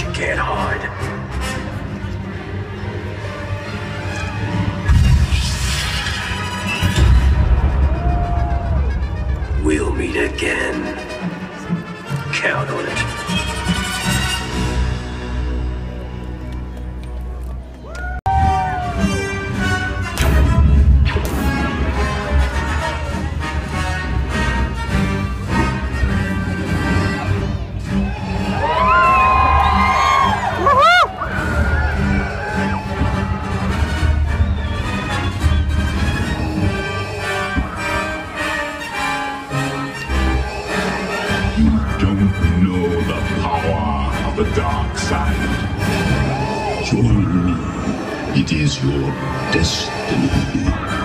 you can't hide. Don't know the power of the dark side. Join me. It is your destiny.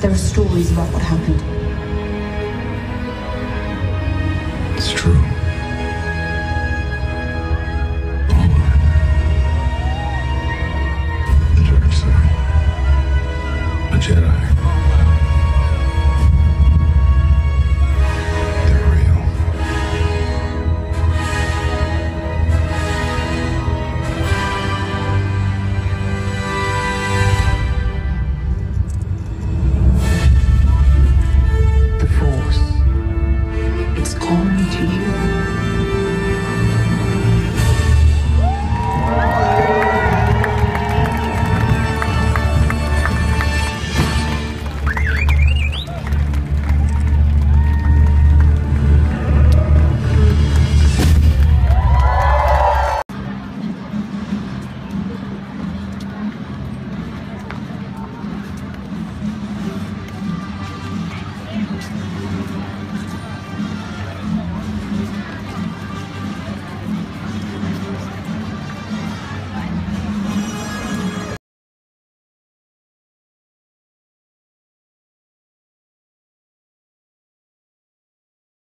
There are stories about what happened. It's true.